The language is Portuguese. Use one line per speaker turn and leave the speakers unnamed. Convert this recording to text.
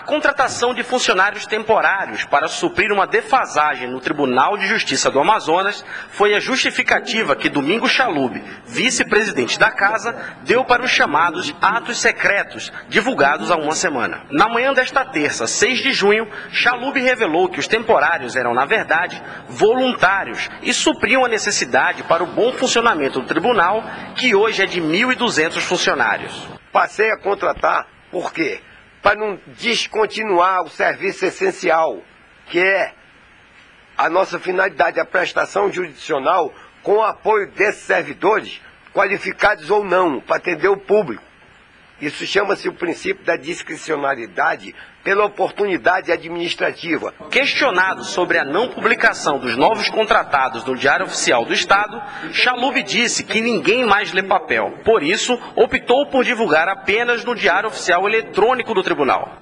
contratação de funcionários temporários para suprir uma defasagem no Tribunal de Justiça do Amazonas foi a justificativa que Domingo Chalub, vice-presidente da casa, deu para os chamados atos secretos, divulgados há uma semana. Na manhã desta terça, 6 de junho, Chalub revelou que os temporários eram, na verdade, voluntários e supriam a necessidade para o bom funcionamento do tribunal, que hoje é de 1.200 funcionários.
Passei a contratar, por quê? Para não descontinuar o serviço essencial, que é a nossa finalidade, a prestação jurisdicional, com o apoio desses servidores, qualificados ou não, para atender o público. Isso chama-se o princípio da discricionalidade pela oportunidade administrativa.
Questionado sobre a não publicação dos novos contratados no Diário Oficial do Estado, Chalub disse que ninguém mais lê papel. Por isso, optou por divulgar apenas no Diário Oficial Eletrônico do Tribunal.